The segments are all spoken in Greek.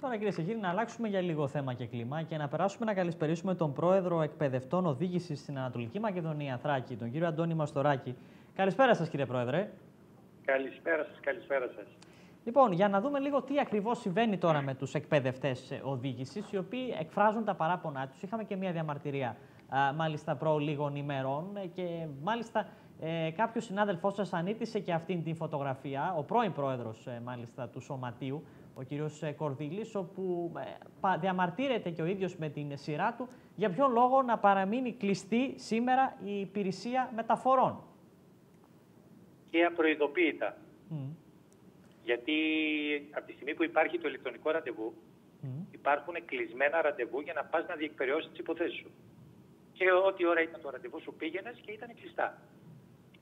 Τώρα, κύριε Σεγγύρη, να αλλάξουμε για λίγο θέμα και κλίμα και να περάσουμε να καλησπερίσουμε τον πρόεδρο εκπαιδευτών οδήγησης στην Ανατολική Μακεδονία, Θράκη, τον κύριο Αντώνη Μαστοράκη. Καλησπέρα σας, κύριε Πρόεδρε. Καλησπέρα σας, καλησπέρα σας. Λοιπόν, για να δούμε λίγο τι ακριβώς συμβαίνει τώρα με τους εκπαιδευτές οδήγησης, οι οποίοι εκφράζουν τα παράπονά τους. Είχαμε και μια διαμαρτυρία, μάλιστα προ λίγων ημερών, και μάλιστα ε, κάποιος συνάδελφός σας ανήτησε και αυτήν την φωτογραφία, ο πρώην πρόεδρος ε, μάλιστα του Σωματείου, ο κύριος ε, Κορδίλης, όπου ε, διαμαρτύρεται και ο ίδιος με την σειρά του για ποιον λόγο να παραμείνει κλειστή σήμερα η υπηρεσία μεταφορών. Και απροειδοποίητα. Γιατί από τη στιγμή που υπάρχει το ηλεκτρονικό ραντεβού, υπάρχουν κλεισμένα ραντεβού για να πας να διεκπαιρεώσεις τις υποθέσεις σου. Και ό,τι ώρα ήταν το ραντεβού σου πήγαινες και ήταν κλειστά.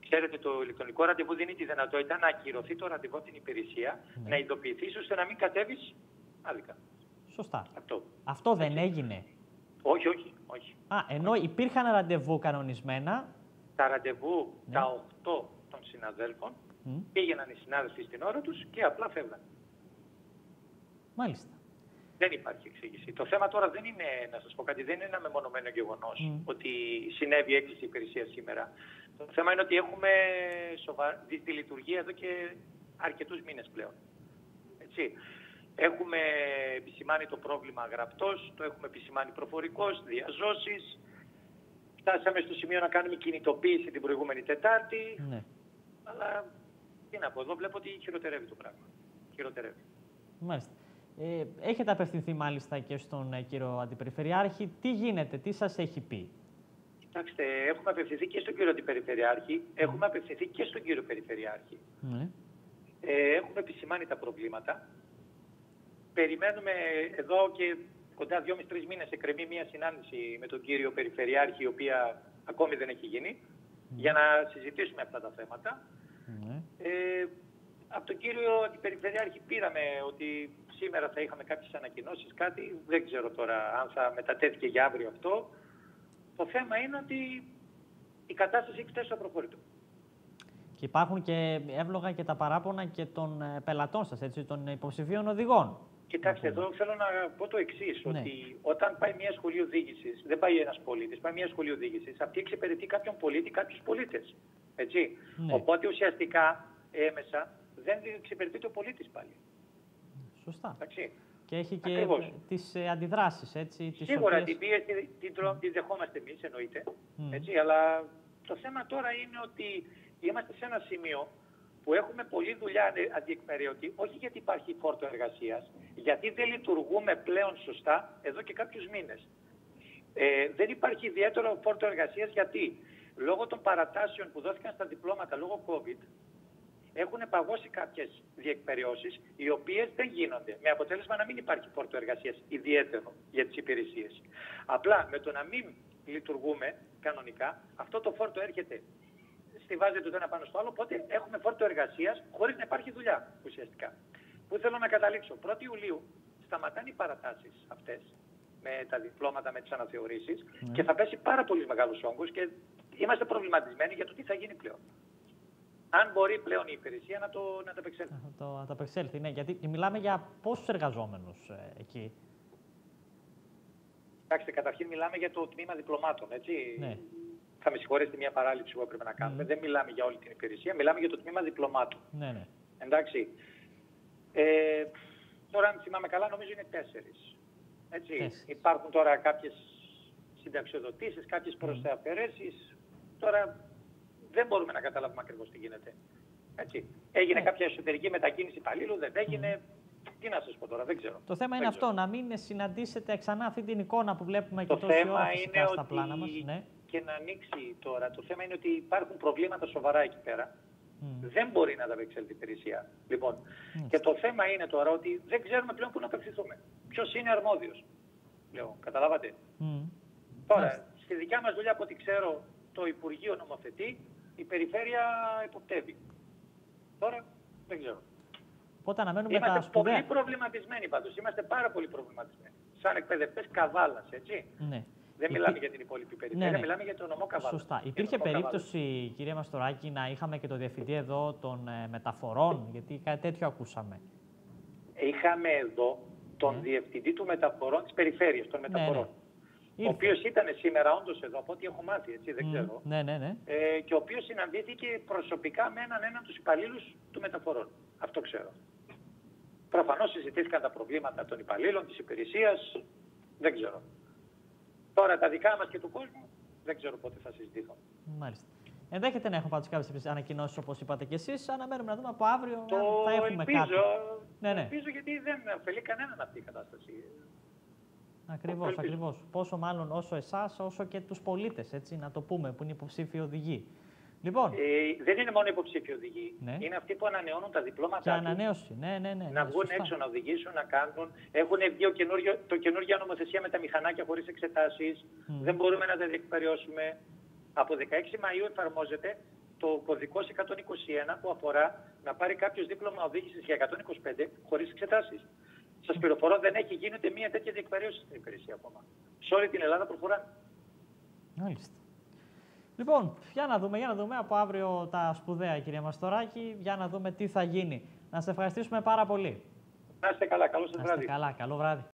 Ξέρετε, το ηλεκτρονικό ραντεβού δίνει τη δυνατότητα να ακυρωθεί το ραντεβού από την υπηρεσία, ναι. να ειδοποιηθείς ώστε να μην κατέβεις άδικα. Σωστά. Αυτό, Αυτό δεν έγινε. Όχι, όχι, όχι. Α, ενώ υπήρχαν ραντεβού κανονισμένα. Τα ραντεβού, ναι. τα 8 των συναδέλφων, mm. πήγαιναν οι συνάδελφοι στην ώρα τους και απλά φεύγαν. Μάλιστα. Δεν υπάρχει εξήγηση. Το θέμα τώρα δεν είναι, να σας πω κάτι, δεν είναι ένα μεμονωμένο γεγονός mm. ότι συνέβη έκλειση υπηρεσία σήμερα. Το θέμα είναι ότι έχουμε σοβα... δει τη λειτουργία εδώ και αρκετούς μήνες πλέον. Έτσι. Έχουμε επισημάνει το πρόβλημα γραπτός, το έχουμε επισημάνει προφορικός, διαζώσεις. Φτάσαμε στο σημείο να κάνουμε κινητοποίηση την προηγούμενη Τετάρτη. Ναι. Αλλά τι να πω, εδώ βλέπω ότι χειροτερεύει το πράγμα. Χειροτερεύει. Μάλιστα. Ε, έχετε απευθυνθεί μάλιστα και στον ε, κύριο Αντιπεριφερειάρχη. Τι γίνεται, τι σας έχει πει; Κοιτάξτε, έχουμε απευθυνθεί και στον κύριο Αντιπεριφερειάρχη, έχουμε απευθυνθεί και στον κύριο Περιφερειάρχη. Ναι. Ε, έχουμε επισημάνει τα προβλήματα. Περιμένουμε εδώ και κοντά δυόμιση-τρεις μήνες εκκρεμεί μια συνάντηση με τον κύριο Περιφερειάρχη, η οποία ακόμη δεν έχει γίνει, για να συζητήσουμε αυτά τα θέματα. Ναι. Ε, από τον κύριο Αντιπεριφερειάρχη πήραμε ότι σήμερα θα είχαμε κάποιες ανακοινώσεις, κάτι, δεν ξέρω τώρα αν θα μετατέθηκε για αύριο αυτό. Το θέμα είναι ότι η κατάσταση έχει φτάσει στο προχωρητό. Και υπάρχουν και εύλογα και τα παράπονα και των ε, πελατών σας, έτσι, των υποψηφίων οδηγών. Κοιτάξτε, εδώ θέλω να πω το εξής: ναι. Ότι όταν πάει μια σχολή οδήγησης, δεν πάει ένας πολίτης, πάει μια σχολή οδήγησης, αυτή εξυπηρετεί κάποιον πολίτη, κάποιους πολίτες. Έτσι. Ναι. Οπότε ουσιαστικά έμεσα δεν εξυπηρετεί ο πολίτης πάλι. Σωστά. Εντάξει. Και έχει και τις ε, αντιδράσεις, έτσι. Τις Σίγουρα οποίες... την πίεση την, την δεχόμαστε εμείς, εννοείται. Έτσι, αλλά το θέμα τώρα είναι ότι είμαστε σε ένα σημείο που έχουμε πολλή δουλειά αντιεκπαιρεωτή, όχι γιατί υπάρχει φόρτο εργασίας, γιατί δεν λειτουργούμε πλέον σωστά εδώ και κάποιους μήνες. Ε, δεν υπάρχει ιδιαίτερο φόρτο εργασίας γιατί λόγω των παρατάσεων που δόθηκαν στα διπλώματα λόγω COVID, έχουν παγώσει κάποιες διεκπαιρεώσεις, οι οποίες δεν γίνονται. Με αποτέλεσμα να μην υπάρχει φόρτο εργασίας ιδιαίτερο για τις υπηρεσίες. Απλά με το να μην λειτουργούμε κανονικά, αυτό το φόρτο έρχεται στηβάζεται το ένα πάνω στο άλλο, οπότε έχουμε φόρτο εργασίας χωρίς να υπάρχει δουλειά ουσιαστικά. Πού θέλω να καταλήξω; 1η Ιουλίου σταματάνε οι παρατάσεις αυτές με τα διπλώματα, με τις αναθεωρήσεις ναι. και θα πέσει πάρα πολύ μεγάλος όγκος και είμαστε προβληματισμένοι για το τι θα γίνει πλέον αν μπορεί πλέον η υπηρεσία να το, να το απεξέλθει. Να το, να το απεξέλθει, ναι. Γιατί μιλάμε για πόσους εργαζόμενους ε, εκεί. Κοιτάξτε, καταρχήν μιλάμε για το τμήμα διπλωμάτων, έτσι. Ναι. Θα με συγχωρέσετε μια παράληψη που έπρεπε να κάνουμε. Δεν μιλάμε για όλη την υπηρεσία, μιλάμε για το τμήμα διπλωμάτων. Ναι, ναι. Εντάξει. Ε, τώρα, αν θυμάμαι καλά, νομίζω είναι τέσσερις. Έτσι. Υπάρχουν τώρα κάποιες συνταξιοδοτήσεις, κάποιες προσαφαιρέσει. Τώρα δεν μπορούμε να καταλάβουμε ακριβώς τι γίνεται. Έτσι. Έγινε ναι. κάποια εσωτερική μετακίνηση υπαλλήλου, δεν έγινε. Mm. Τι να σας πω τώρα, δεν ξέρω. Το θέμα δεν είναι ξέρω. αυτό, να μην συναντήσετε ξανά αυτή την εικόνα που βλέπουμε το και τόση ώρα είναι στα ότι... πλάνα μας. Ναι. Και να ανοίξει τώρα. Το θέμα είναι ότι υπάρχουν προβλήματα σοβαρά εκεί πέρα. Mm. Δεν μπορεί να ανταπεξέλθει η υπηρεσία. Λοιπόν, mm. και το θέμα είναι τώρα ότι δεν ξέρουμε πλέον πού να απευθυνθούμε. Ποιος είναι αρμόδιος. Λέω, καταλάβατε; Mm. Τώρα, στη δικιά μας δουλειά, από ό,τι ξέρω, το Υπουργείο νομοθετεί, η περιφέρεια υποπτεύει. Τώρα δεν ξέρω. Οπότε αναμένουμε Είμαστε τα σπουδαία; πολύ προβληματισμένοι πάντως. Είμαστε πάρα πολύ προβληματισμένοι. Σαν εκπαιδευτές καβάλας, έτσι. Ναι. Δεν μιλάμε για την υπόλοιπη περιφέρεια, ναι, ναι. μιλάμε για τον νομό Καβάλας. Σωστά. Υπήρχε περίπτωση, καβάλας. κυρία Μαστοράκη, να είχαμε και το διευθυντή εδώ των ε, μεταφορών, γιατί κάτι τέτοιο ακούσαμε. Είχαμε εδώ τον ναι. διευθυντή του μεταφορών της περιφέρειας των ναι, μεταφορών. Ναι, Ο οποίος ήταν σήμερα όντως εδώ, από ό,τι έχω μάθει, έτσι δεν ξέρω. Ναι, ναι, ναι. Ε, και ο οποίος συναντήθηκε προσωπικά με έναν έναν τους υπαλλήλους του μεταφορών. Αυτό ξέρω. Προφανώς συζητήθηκαν τα προβλήματα των υπαλλήλων, της υπηρεσίας. Δεν ξέρω. Τώρα τα δικά μας και του κόσμου δεν ξέρω πότε θα συζητηθούν. Μάλιστα. Ενδέχεται να έχουν πάντως κάποιες ανακοινώσεις όπως είπατε και εσείς. Αναμένουμε να δούμε από αύριο το θα έχουμε ελπίζω, κάτι. Ναι, ναι. Ελπίζω γιατί δεν ωφελεί κανέναν αυτή η κατάσταση. Ακριβώς, ακριβώς. Πόσο μάλλον όσο εσάς, όσο και τους πολίτες, έτσι να το πούμε, που είναι υποψήφιοι οδηγοί. Λοιπόν. Ε, δεν είναι μόνο υποψήφιοι οδηγοί. Ναι. Είναι αυτοί που ανανεώνουν τα διπλώματα. Και ανανέωση. Ναι, ναι, ναι, να ναι, βγουν σωστά. έξω, να οδηγήσουν, να κάνουν. Έχουν βγει το καινούργια νομοθεσία με τα μηχανάκια χωρίς εξετάσεις. Mm. Δεν μπορούμε να τα διεκπεριώσουμε. Από 16 Μαΐου εφαρμόζεται το κωδικό 121 που αφορά να πάρει κάποιος δίπλωμα οδήγησης για 125 χωρίς εξετάσεις. Σας πληροφορώ, δεν έχει γίνει ούτε μία τέτοια διεκπαιρέωση στην υπηρεσία ακόμα. Σε όλη την Ελλάδα προχωρά. Μάλιστα. Λοιπόν, για να δούμε, για να δούμε από αύριο τα σπουδαία, κυρία Μαστοράκη, για να δούμε τι θα γίνει. Να σε ευχαριστήσουμε πάρα πολύ. Να είστε καλά, καλό σας βράδυ. Να είστε καλά, καλό βράδυ.